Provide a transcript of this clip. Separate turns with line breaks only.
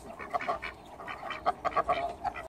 ハハハハ。